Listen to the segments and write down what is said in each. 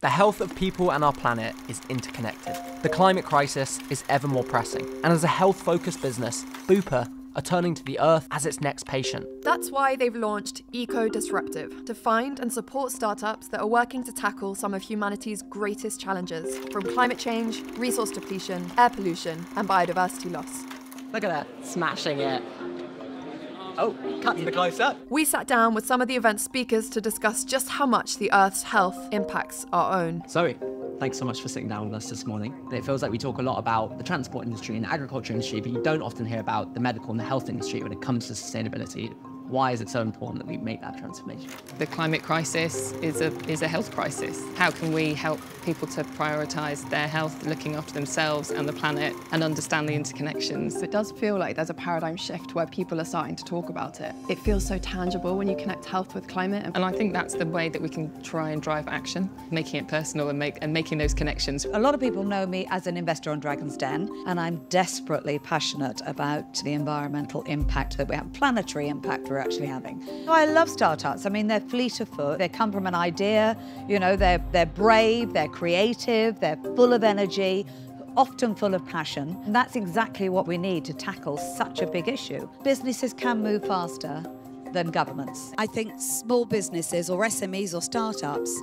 The health of people and our planet is interconnected. The climate crisis is ever more pressing. And as a health focused business, Bupa are turning to the earth as its next patient. That's why they've launched Eco Disruptive to find and support startups that are working to tackle some of humanity's greatest challenges, from climate change, resource depletion, air pollution, and biodiversity loss. Look at that, smashing it. Oh, cut to the close up. We sat down with some of the event's speakers to discuss just how much the Earth's health impacts our own. Zoe, thanks so much for sitting down with us this morning. It feels like we talk a lot about the transport industry and the agriculture industry, but you don't often hear about the medical and the health industry when it comes to sustainability. Why is it so important that we make that transformation? The climate crisis is a, is a health crisis. How can we help people to prioritise their health, looking after themselves and the planet, and understand the interconnections? It does feel like there's a paradigm shift where people are starting to talk about it. It feels so tangible when you connect health with climate. And I think that's the way that we can try and drive action, making it personal and, make, and making those connections. A lot of people know me as an investor on Dragon's Den, and I'm desperately passionate about the environmental impact that we have, planetary impact we're actually having. I love startups. I mean, they're fleet of foot. They come from an idea, you know, they're, they're brave, they're creative, they're full of energy, often full of passion. And that's exactly what we need to tackle such a big issue. Businesses can move faster than governments. I think small businesses or SMEs or startups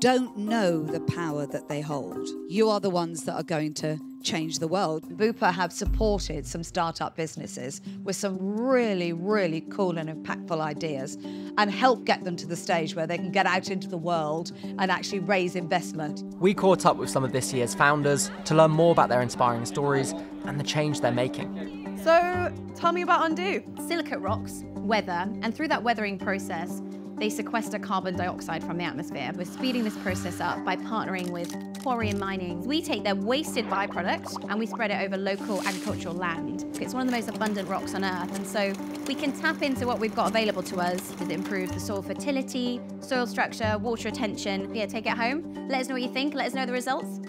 don't know the power that they hold. You are the ones that are going to change the world. Bupa have supported some startup businesses with some really, really cool and impactful ideas and help get them to the stage where they can get out into the world and actually raise investment. We caught up with some of this year's founders to learn more about their inspiring stories and the change they're making. So, tell me about Undo. Silicate rocks weather, and through that weathering process, they sequester carbon dioxide from the atmosphere. We're speeding this process up by partnering with quarry and mining. We take their wasted byproduct and we spread it over local agricultural land. It's one of the most abundant rocks on Earth, and so we can tap into what we've got available to us to improve the soil fertility, soil structure, water retention. Yeah, take it home. Let us know what you think. Let us know the results.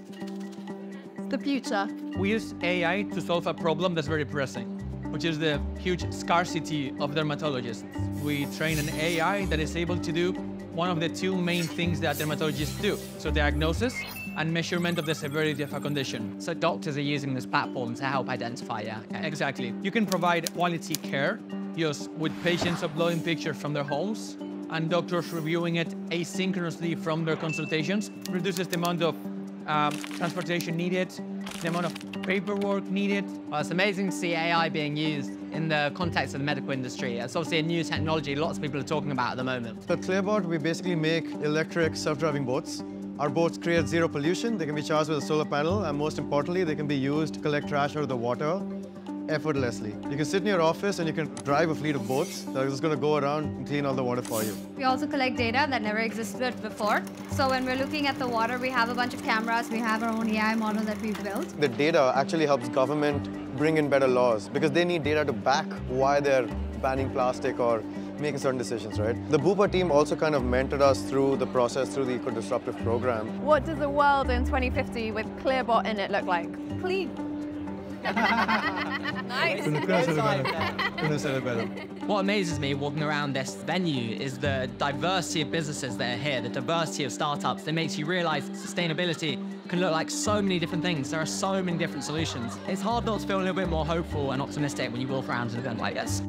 The future. We use AI to solve a problem that's very pressing, which is the huge scarcity of dermatologists. We train an AI that is able to do one of the two main things that dermatologists do. So diagnosis and measurement of the severity of a condition. So doctors are using this platform to help identify, yeah? Okay. Exactly. You can provide quality care just with patients uploading pictures from their homes and doctors reviewing it asynchronously from their consultations. Reduces the amount of um, transportation needed, the amount of paperwork needed. Well, it's amazing to see AI being used in the context of the medical industry. It's obviously a new technology lots of people are talking about at the moment. At Clearbot, we basically make electric self-driving boats. Our boats create zero pollution. They can be charged with a solar panel, and most importantly, they can be used to collect trash out of the water effortlessly. You can sit in your office and you can drive a fleet of boats that are just going to go around and clean all the water for you. We also collect data that never existed before. So when we're looking at the water, we have a bunch of cameras. We have our own AI model that we've built. The data actually helps government bring in better laws because they need data to back why they're banning plastic or making certain decisions, right? The Bupa team also kind of mentored us through the process through the Eco Disruptive program. What does a world in 2050 with Clearbot in it look like? Clean. Nice. What amazes me walking around this venue is the diversity of businesses that are here, the diversity of startups that makes you realize sustainability can look like so many different things. There are so many different solutions. It's hard not to feel a little bit more hopeful and optimistic when you walk around an event like this.